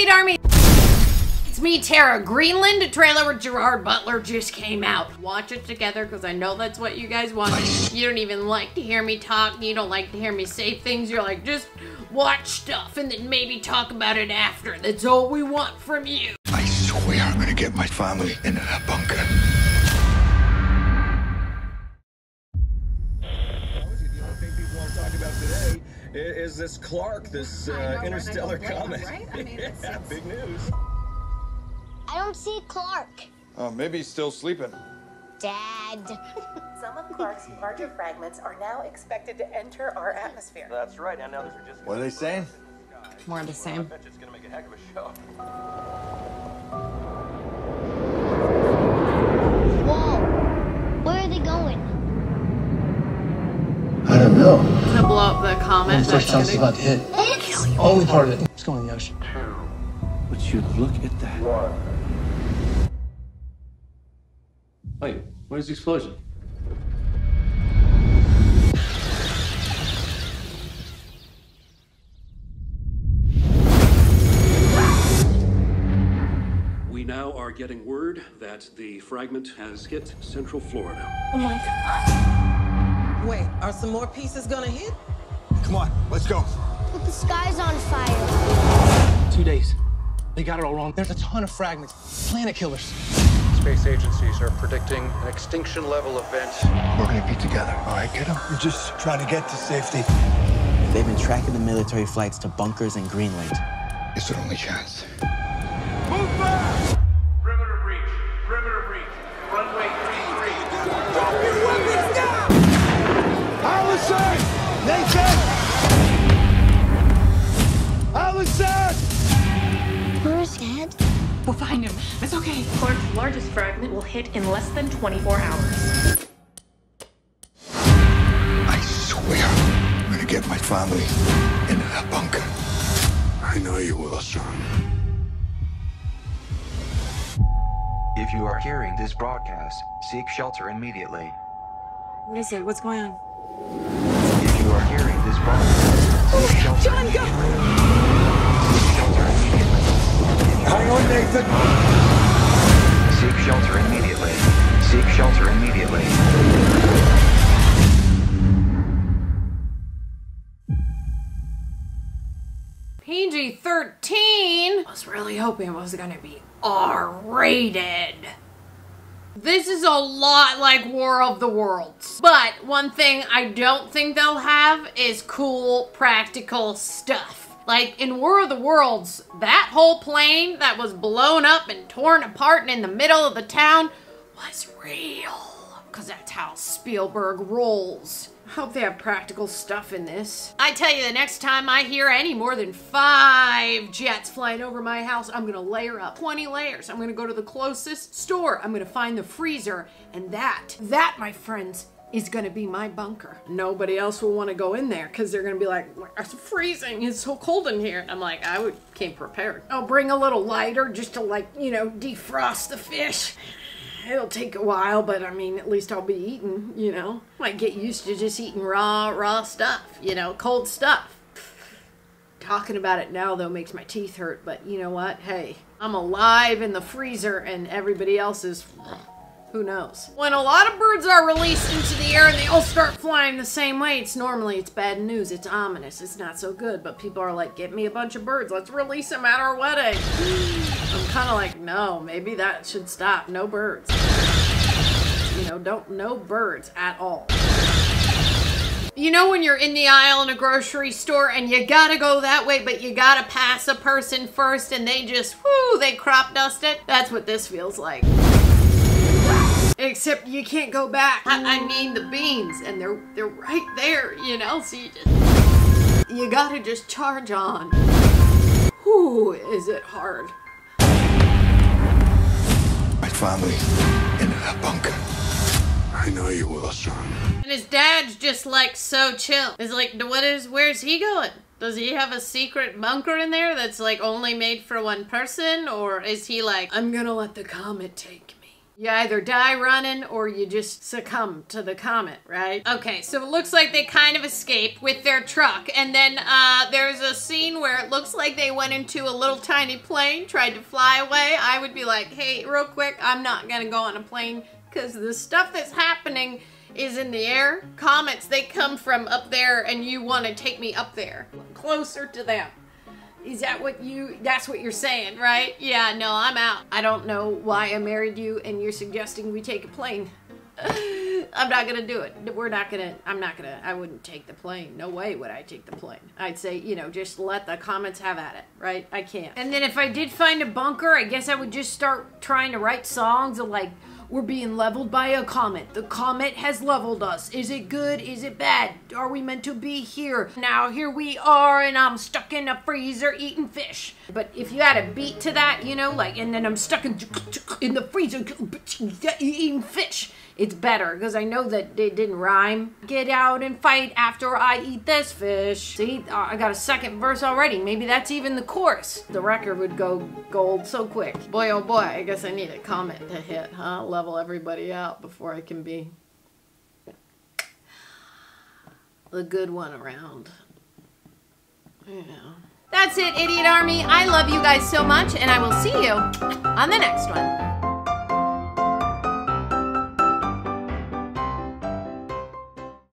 Fate Army! It's me, Tara. Greenland, a trailer with Gerard Butler just came out. Watch it together because I know that's what you guys want. You don't even like to hear me talk. You don't like to hear me say things. You're like, just watch stuff and then maybe talk about it after. That's all we want from you. I swear I'm gonna get my family into that bunker. Is this Clark, this I know, uh, interstellar gonna comet. right? I mean, it's- yeah, it's- big news. I don't see Clark. Oh, maybe he's still sleeping. Dad. Some of Clark's larger fragments are now expected to enter our atmosphere. That's right, and now those are just. What are they saying? More of the I same. bet you it's gonna make a heck of a show. Whoa. Where are they going? I don't know. To blow up the comet. First that's time about to hit. Only part of it. It's going in the ocean. Would you look at that? Wait, where's the explosion? We now are getting word that the fragment has hit Central Florida. Oh my God. Wait, are some more pieces gonna hit? Come on, let's go. But the sky's on fire. Two days. They got it all wrong. There's a ton of fragments. Planet killers. Space agencies are predicting an extinction level event. We're gonna be together, all right, kiddo? We're just trying to get to safety. They've been tracking the military flights to bunkers in Greenland. It's our only chance. Perimeter find him. It's okay. Clark's largest fragment will hit in less than 24 hours. I swear I'm gonna get my family into that bunker. I know you will, son. If you are hearing this broadcast, seek shelter immediately. What is it? What's going on? If you are hearing this broadcast, seek oh, shelter John, go! Nathan! Seek shelter immediately. Seek shelter immediately. PG 13 I was really hoping it was gonna be R rated. This is a lot like War of the Worlds. But one thing I don't think they'll have is cool practical stuff. Like in War of the Worlds, that whole plane that was blown up and torn apart and in the middle of the town was real. Because that's how Spielberg rolls. I hope they have practical stuff in this. I tell you, the next time I hear any more than five jets flying over my house, I'm gonna layer up 20 layers. I'm gonna go to the closest store. I'm gonna find the freezer. And that, that, my friends, is gonna be my bunker. Nobody else will wanna go in there because they're gonna be like, it's freezing, it's so cold in here. I'm like, I would came prepared. I'll bring a little lighter just to like, you know, defrost the fish. It'll take a while, but I mean, at least I'll be eating, you know. Might get used to just eating raw, raw stuff, you know, cold stuff. Talking about it now, though, makes my teeth hurt, but you know what? Hey, I'm alive in the freezer and everybody else is. Who knows? When a lot of birds are released into the air and they all start flying the same way, it's normally it's bad news. It's ominous. It's not so good. But people are like, "Get me a bunch of birds. Let's release them at our wedding." I'm kind of like, no, maybe that should stop. No birds. You know, don't no birds at all. You know when you're in the aisle in a grocery store and you gotta go that way, but you gotta pass a person first and they just, whoo, they crop dust it? That's what this feels like. Except you can't go back. I, I mean the beans, and they're they're right there, you know. So you just you gotta just charge on. Whew, is it hard? My family in that bunker. I know you will, son. And his dad's just like so chill. He's like, what is? Where's he going? Does he have a secret bunker in there that's like only made for one person, or is he like, I'm gonna let the comet take me? You either die running or you just succumb to the comet, right? Okay, so it looks like they kind of escape with their truck. And then uh, there's a scene where it looks like they went into a little tiny plane, tried to fly away. I would be like, hey, real quick, I'm not gonna go on a plane because the stuff that's happening is in the air. Comets, they come from up there and you want to take me up there, closer to them. Is that what you, that's what you're saying, right? Yeah, no, I'm out. I don't know why I married you and you're suggesting we take a plane. I'm not gonna do it. We're not gonna, I'm not gonna, I wouldn't take the plane. No way would I take the plane. I'd say, you know, just let the comments have at it, right? I can't. And then if I did find a bunker, I guess I would just start trying to write songs of like, we're being leveled by a comet. The comet has leveled us. Is it good? Is it bad? Are we meant to be here? Now here we are and I'm stuck in a freezer eating fish. But if you had a beat to that, you know, like, and then I'm stuck in, in the freezer eating fish, it's better because I know that it didn't rhyme. Get out and fight after I eat this fish. See, uh, I got a second verse already. Maybe that's even the chorus. The record would go gold so quick. Boy, oh boy, I guess I need a comment to hit, huh? Level everybody out before I can be the good one around. Yeah. That's it, Idiot Army. I love you guys so much, and I will see you on the next one.